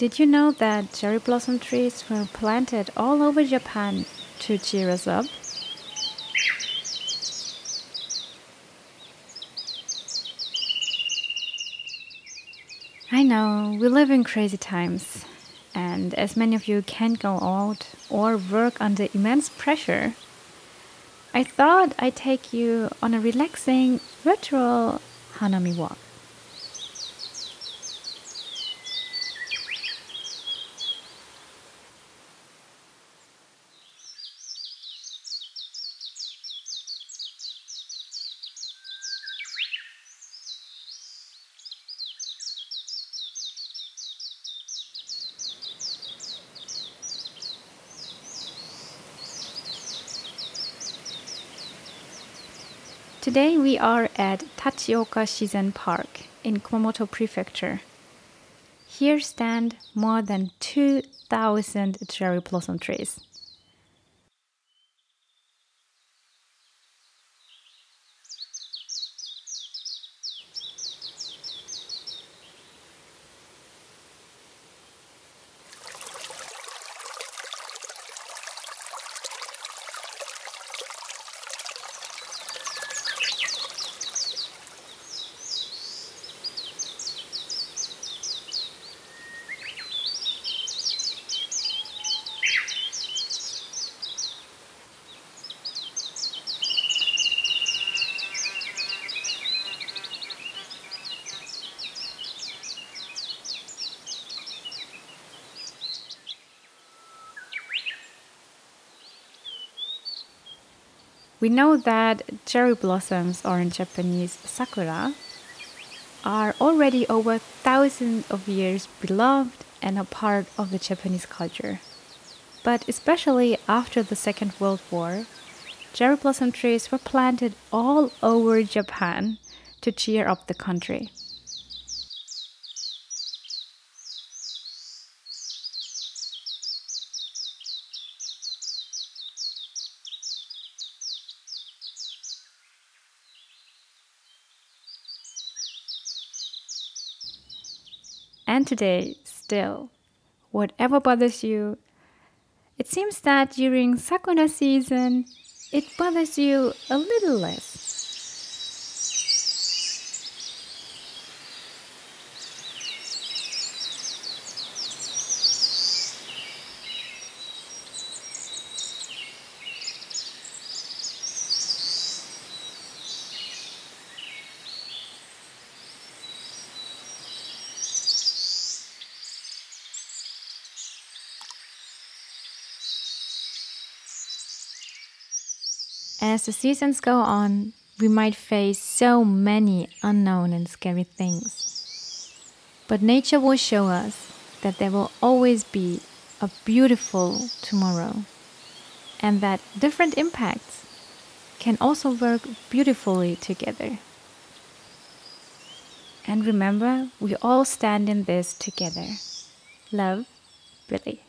Did you know that cherry blossom trees were planted all over Japan to cheer us up? I know, we live in crazy times, and as many of you can't go out or work under immense pressure, I thought I'd take you on a relaxing virtual Hanami walk. Today we are at Tachioka Shizen Park in Kumamoto Prefecture. Here stand more than 2,000 cherry blossom trees. We know that cherry blossoms, or in Japanese sakura, are already over thousands of years beloved and a part of the Japanese culture. But especially after the Second World War, cherry blossom trees were planted all over Japan to cheer up the country. And today, still, whatever bothers you, it seems that during Sakura season, it bothers you a little less. As the seasons go on, we might face so many unknown and scary things. But nature will show us that there will always be a beautiful tomorrow, and that different impacts can also work beautifully together. And remember, we all stand in this together. Love, Billy.